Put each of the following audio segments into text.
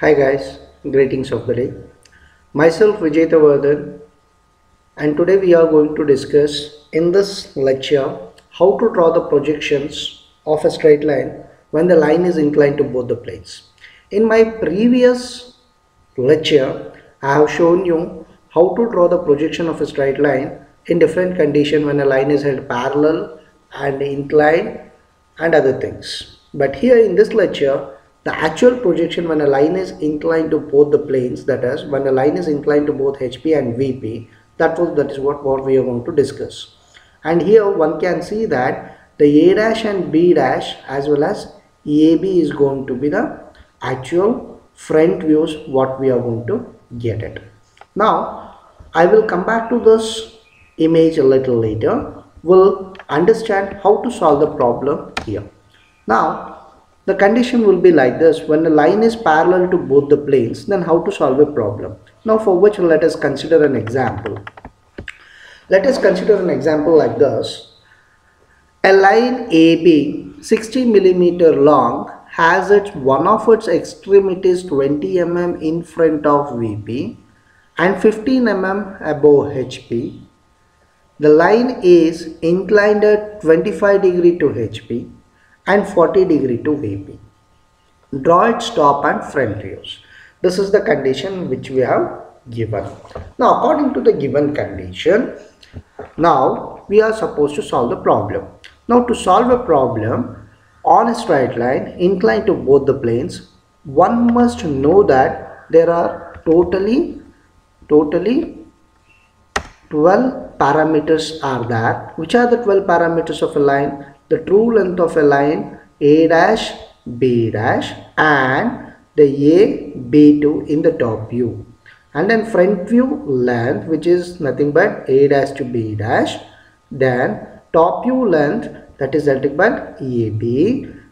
Hi guys, greetings of the day. Myself Vijetha Vardhan and today we are going to discuss in this lecture how to draw the projections of a straight line when the line is inclined to both the planes. In my previous lecture, I have shown you how to draw the projection of a straight line in different condition when a line is held parallel and inclined and other things. But here in this lecture, the actual projection when a line is inclined to both the planes, that is, when a line is inclined to both HP and VP, that was that is what, what we are going to discuss. And here one can see that the A dash and B dash as well as AB is going to be the actual front views what we are going to get it. Now I will come back to this image a little later. We'll understand how to solve the problem here. Now the condition will be like this when the line is parallel to both the planes then how to solve a problem. Now for which let us consider an example. Let us consider an example like this. A line AB 60 millimeter long has its one of its extremities 20 mm in front of VP and 15 mm above HP. The line is inclined at 25 degree to HP and 40 degree to VP. Draw its top and front views. This is the condition which we have given. Now according to the given condition, now we are supposed to solve the problem. Now to solve a problem on a straight line inclined to both the planes, one must know that there are totally, totally 12 parameters are there. Which are the 12 parameters of a line? The true length of a line A dash, B dash and the A, B2 in the top view. And then front view length which is nothing but a dash to b dash. Then top view length that is nothing but ab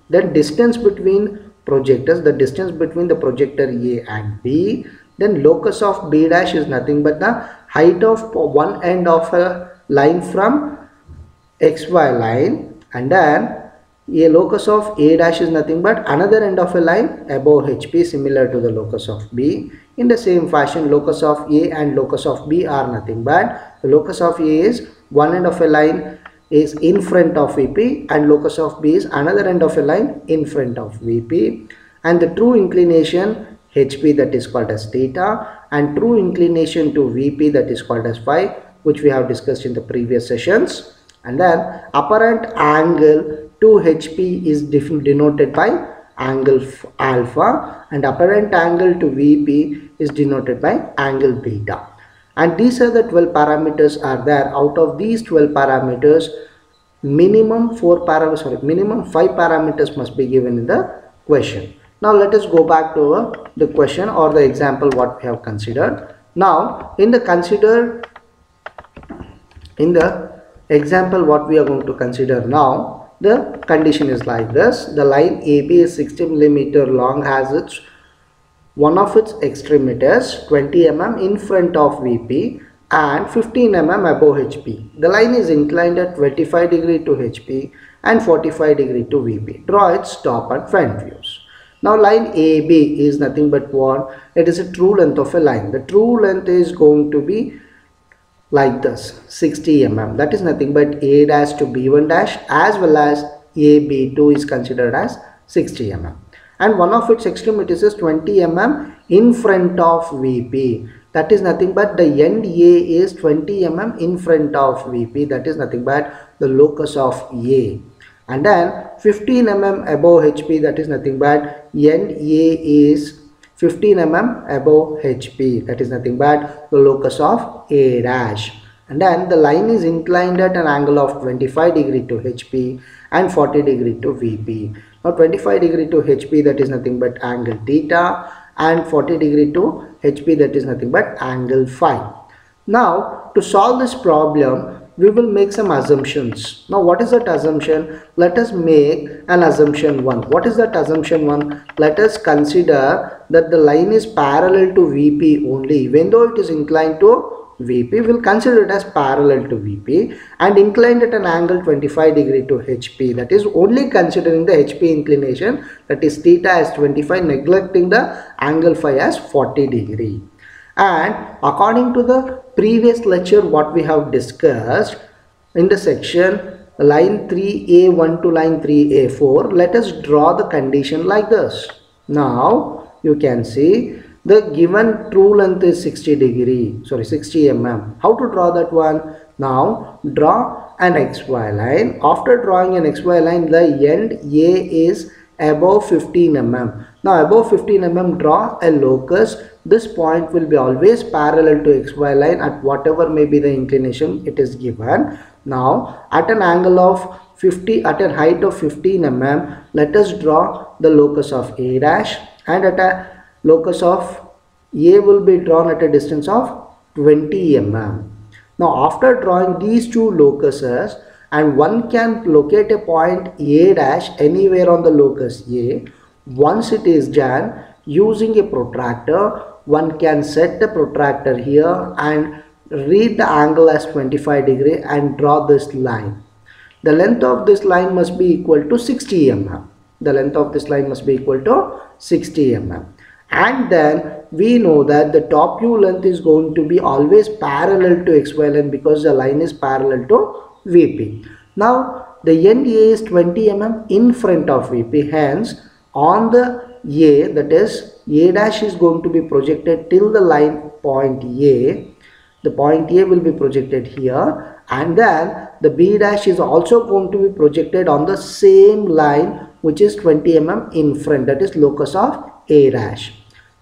then distance between projectors the distance between the projector a and b. Then locus of b dash is nothing but the height of one end of a line from xy line and then a locus of a dash is nothing but another end of a line above hp similar to the locus of b. In the same fashion, locus of A and locus of B are nothing but the locus of A is one end of a line is in front of VP and locus of B is another end of a line in front of VP and the true inclination HP that is called as theta and true inclination to VP that is called as phi which we have discussed in the previous sessions and then apparent angle to HP is denoted by angle alpha and apparent angle to VP is denoted by angle beta. And these are the 12 parameters are there. Out of these 12 parameters minimum 4 parameters sorry minimum 5 parameters must be given in the question. Now let us go back to the question or the example what we have considered. Now in the consider in the example what we are going to consider now the condition is like this the line AB is 60 millimeter long has its one of its extremities 20 mm in front of VP and 15 mm above HP. The line is inclined at 25 degree to HP and 45 degree to VP. Draw its top and front views. Now line AB is nothing but what? It is a true length of a line. The true length is going to be like this 60 mm that is nothing but a dash to b1 dash as well as a b2 is considered as 60 mm and one of its extremities is 20 mm in front of vp that is nothing but the end a is 20 mm in front of vp that is nothing but the locus of a. And then 15 mm above hp that is nothing but end a is 15 mm above HP that is nothing but the locus of A dash and then the line is inclined at an angle of 25 degree to HP and 40 degree to VP. Now 25 degree to HP that is nothing but angle theta and 40 degree to HP that is nothing but angle phi. Now to solve this problem we will make some assumptions. Now what is that assumption? Let us make an assumption 1. What is that assumption 1? Let us consider that the line is parallel to VP only even though it is inclined to VP. We'll consider it as parallel to VP and inclined at an angle 25 degree to HP. That is only considering the HP inclination that is theta as 25 neglecting the angle phi as 40 degree. And according to the previous lecture what we have discussed in the section line 3A1 to line 3A4 let us draw the condition like this. Now you can see the given true length is 60 degree sorry 60 mm how to draw that one? Now draw an xy line. After drawing an xy line the end a is above 15 mm now above 15 mm draw a locus this point will be always parallel to xy line at whatever may be the inclination it is given now at an angle of 50 at a height of 15 mm let us draw the locus of a dash and at a locus of A will be drawn at a distance of 20 mm. Now after drawing these two locuses and one can locate a point A dash anywhere on the locus A. Once it is done using a protractor one can set the protractor here and read the angle as 25 degree and draw this line. The length of this line must be equal to 60 mm. The length of this line must be equal to 60 mm and then we know that the top view length is going to be always parallel to xy line because the line is parallel to VP. Now the end A is 20 mm in front of VP hence on the A that is A dash is going to be projected till the line point A. The point A will be projected here. And then the B dash is also going to be projected on the same line which is 20 mm in front. That is locus of a dash.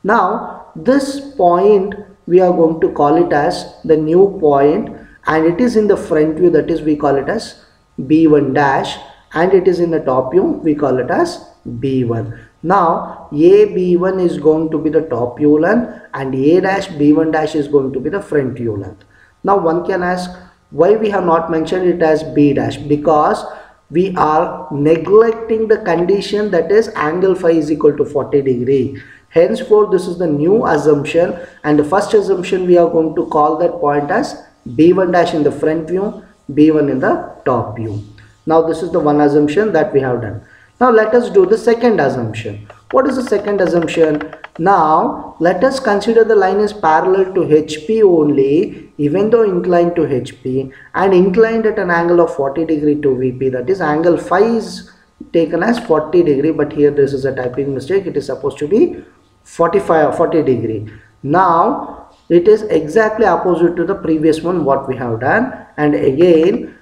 Now this point we are going to call it as the new point and it is in the front view. That is we call it as B1 dash and it is in the top view. We call it as B1. Now A B1 is going to be the top view length and A dash B1 dash is going to be the front view length. Now one can ask why we have not mentioned it as B dash? Because we are neglecting the condition that is angle phi is equal to 40 degree. Henceforth this is the new assumption and the first assumption we are going to call that point as b1 dash in the front view b1 in the top view. Now this is the one assumption that we have done now let us do the second assumption. What is the second assumption? Now let us consider the line is parallel to HP only even though inclined to HP and inclined at an angle of 40 degree to VP that is angle phi is taken as 40 degree but here this is a typing mistake. It is supposed to be 45 or 40 degree. Now it is exactly opposite to the previous one what we have done. And again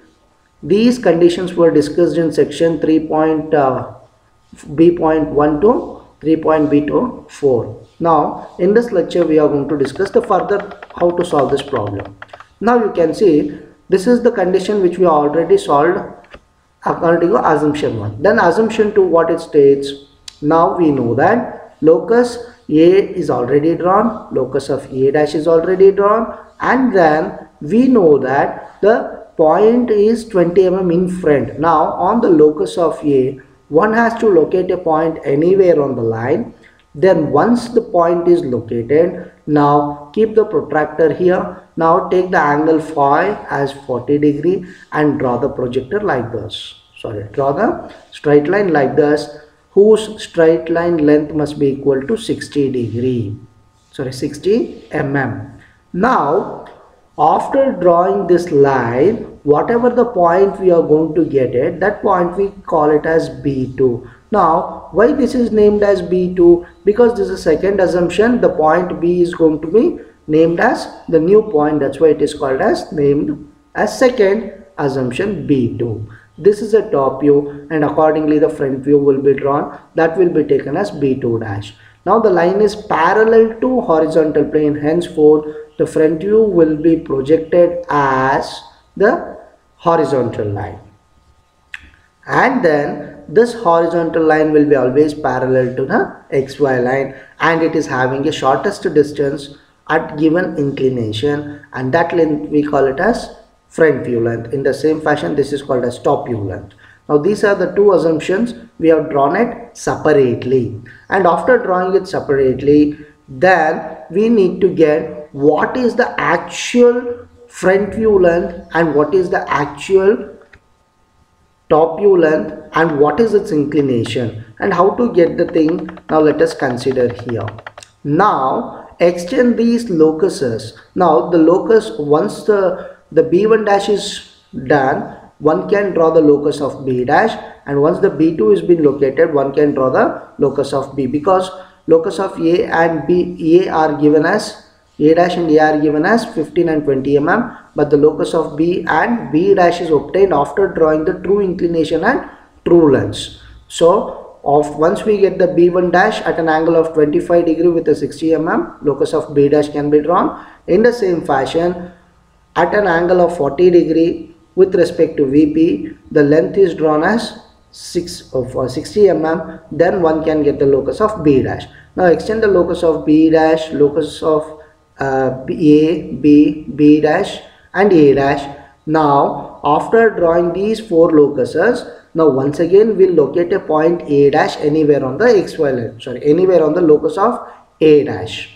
these conditions were discussed in section 3. Uh, B.1 to 3.b to 4. Now in this lecture we are going to discuss the further how to solve this problem. Now you can see this is the condition which we already solved according to assumption 1. Then assumption 2 what it states. Now we know that locus A is already drawn, locus of A dash is already drawn and then we know that the point is 20 mm in front. Now on the locus of A one has to locate a point anywhere on the line. Then once the point is located now keep the protractor here. Now take the angle phi as 40 degree and draw the projector like this. Sorry draw the straight line like this whose straight line length must be equal to 60 degree. Sorry 60 mm now after drawing this line whatever the point we are going to get it that point we call it as b2 now why this is named as b2 because this is second assumption the point b is going to be named as the new point that's why it is called as named as second assumption b2 this is a top view and accordingly the front view will be drawn that will be taken as b2 dash. Now the line is parallel to horizontal plane henceforth the front view will be projected as the horizontal line. And then this horizontal line will be always parallel to the xy line and it is having a shortest distance at given inclination and that length we call it as front view length. In the same fashion this is called as top view length. Now these are the two assumptions we have drawn it separately. And after drawing it separately then we need to get what is the actual front view length and what is the actual top view length and what is its inclination and how to get the thing. Now let us consider here. Now extend these locuses. Now the locus once the the b1 dash is done one can draw the locus of b dash and once the b2 is been located one can draw the locus of b because locus of a and b a are given as a dash and a are given as 15 and 20 mm but the locus of b and b dash is obtained after drawing the true inclination and true lengths so of once we get the b1 dash at an angle of 25 degree with a 60 mm locus of b dash can be drawn in the same fashion at an angle of 40 degree with respect to vp the length is drawn as 6 of uh, 60 mm then one can get the locus of b dash. Now extend the locus of b dash locus of uh, a b b dash and a dash. Now after drawing these four locuses now once again we'll locate a point a dash anywhere on the xy line sorry anywhere on the locus of a dash.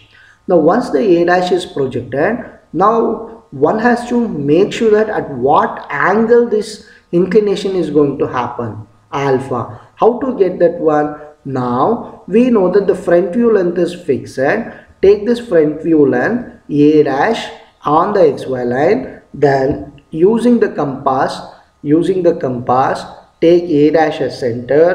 Now once the a dash is projected now one has to make sure that at what angle this inclination is going to happen alpha. How to get that one? Now we know that the front view length is fixed take this front view line a dash on the xy line then using the compass using the compass take a dash as center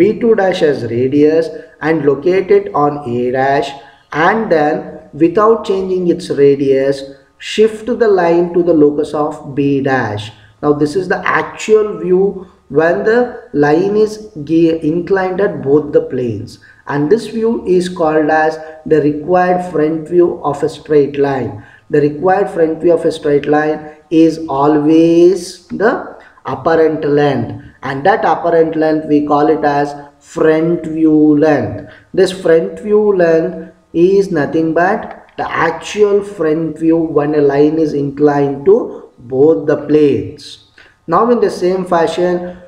b2 dash as radius and locate it on a dash and then without changing its radius shift the line to the locus of b dash. Now this is the actual view when the line is inclined at both the planes. And this view is called as the required front view of a straight line. The required front view of a straight line is always the apparent length. And that apparent length we call it as front view length. This front view length is nothing but the actual front view when a line is inclined to both the planes. Now in the same fashion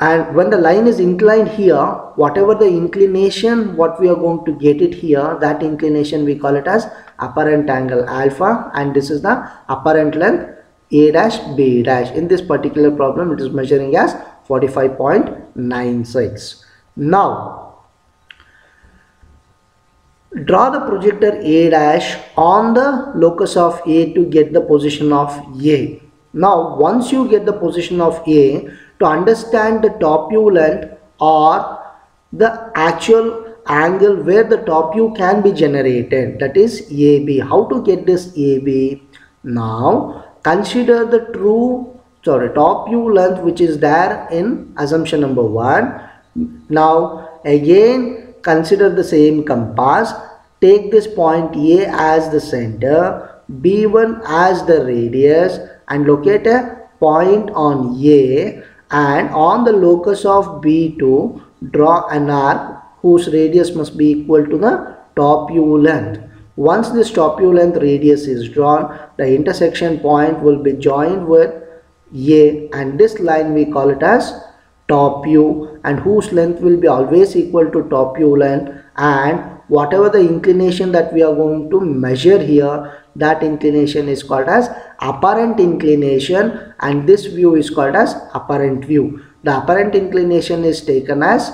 and when the line is inclined here whatever the inclination what we are going to get it here that inclination we call it as apparent angle alpha. And this is the apparent length a dash b dash. In this particular problem it is measuring as 45.96 now draw the projector a dash on the locus of a to get the position of a. Now once you get the position of a to understand the top view length or the actual angle where the top view can be generated that is AB. How to get this AB? Now consider the true sorry top view length which is there in assumption number 1. Now again consider the same compass. Take this point A as the center, B1 as the radius and locate a point on A and on the locus of B2 draw an arc whose radius must be equal to the top view length. Once this top view length radius is drawn, the intersection point will be joined with A and this line we call it as top view and whose length will be always equal to top view length and whatever the inclination that we are going to measure here that inclination is called as apparent inclination and this view is called as apparent view. The apparent inclination is taken as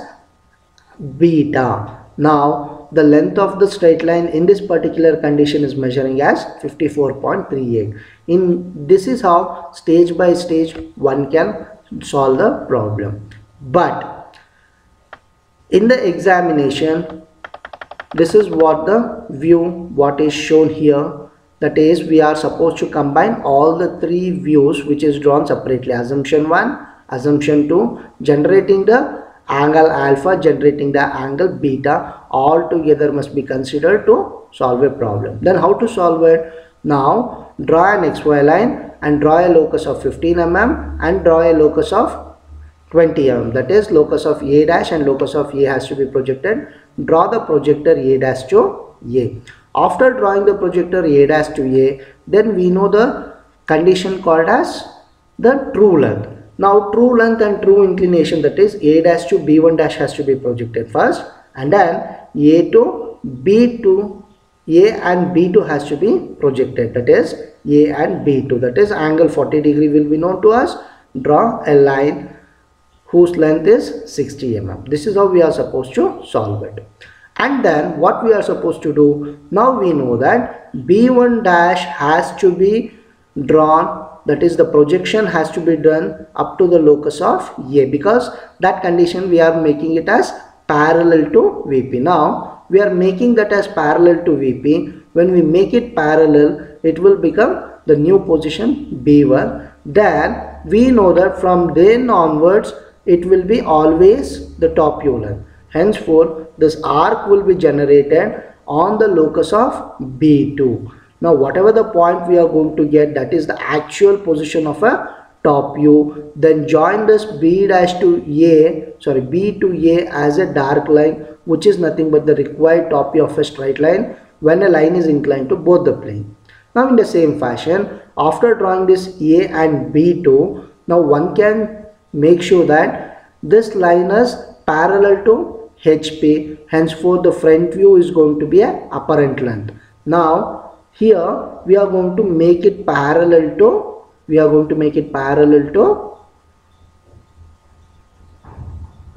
beta. Now the length of the straight line in this particular condition is measuring as 54.38. In this is how stage by stage one can solve the problem. But in the examination this is what the view what is shown here. That is we are supposed to combine all the three views which is drawn separately. Assumption 1 assumption 2 generating the angle alpha generating the angle beta. All together must be considered to solve a problem. Then how to solve it? Now draw an xy line and draw a locus of 15 mm and draw a locus of 20 mm. That is locus of a dash and locus of a has to be projected draw the projector a dash to a. After drawing the projector A dash to A, then we know the condition called as the true length. Now true length and true inclination that is A dash to B1 dash has to be projected first and then A to B2 A and B2 has to be projected that is A and B2 that is angle 40 degree will be known to us. Draw a line whose length is 60 mm. This is how we are supposed to solve it. And then what we are supposed to do? Now we know that b1 dash has to be drawn that is the projection has to be done up to the locus of a because that condition we are making it as parallel to vp now we are making that as parallel to vp when we make it parallel it will become the new position b1 then we know that from then onwards it will be always the top line henceforth this arc will be generated on the locus of b2 now whatever the point we are going to get that is the actual position of a top view then join this b dash to a sorry b to a as a dark line which is nothing but the required top view of a straight line when a line is inclined to both the plane. Now in the same fashion after drawing this a and b2 now one can make sure that this line is parallel to HP henceforth the front view is going to be a apparent length. Now here we are going to make it parallel to we are going to make it parallel to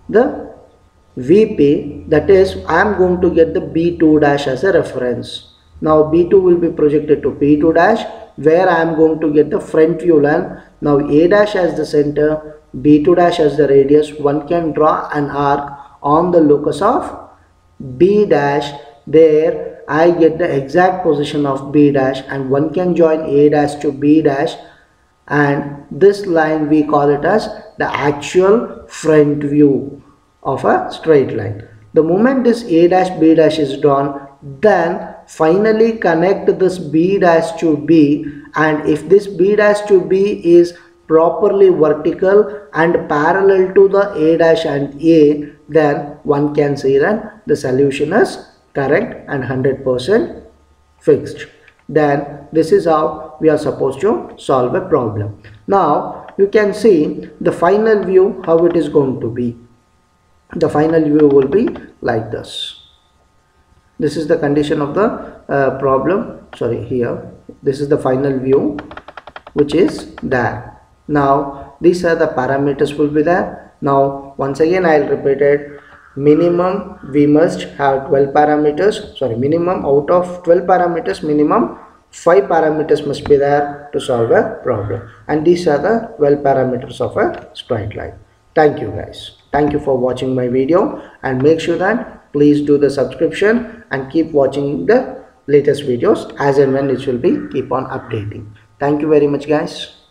the VP that is I am going to get the B2 dash as a reference. Now B2 will be projected to P2 dash where I am going to get the front view line. Now A dash as the center B2 dash as the radius. One can draw an arc on the locus of B dash. There I get the exact position of B dash and one can join A dash to B dash. And this line we call it as the actual front view of a straight line. The moment this A dash B dash is drawn then finally connect this B dash to B. And if this B dash to B is properly vertical and parallel to the A dash and A then one can say that the solution is correct and 100% fixed. Then this is how we are supposed to solve a problem. Now you can see the final view how it is going to be. The final view will be like this this is the condition of the uh, problem. Sorry here. This is the final view which is there. Now these are the parameters will be there. Now once again I'll repeat it. Minimum we must have 12 parameters. Sorry minimum out of 12 parameters minimum 5 parameters must be there to solve a problem. And these are the 12 parameters of a straight line. Thank you guys. Thank you for watching my video. And make sure that please do the subscription and keep watching the latest videos as and when it will be keep on updating. Thank you very much guys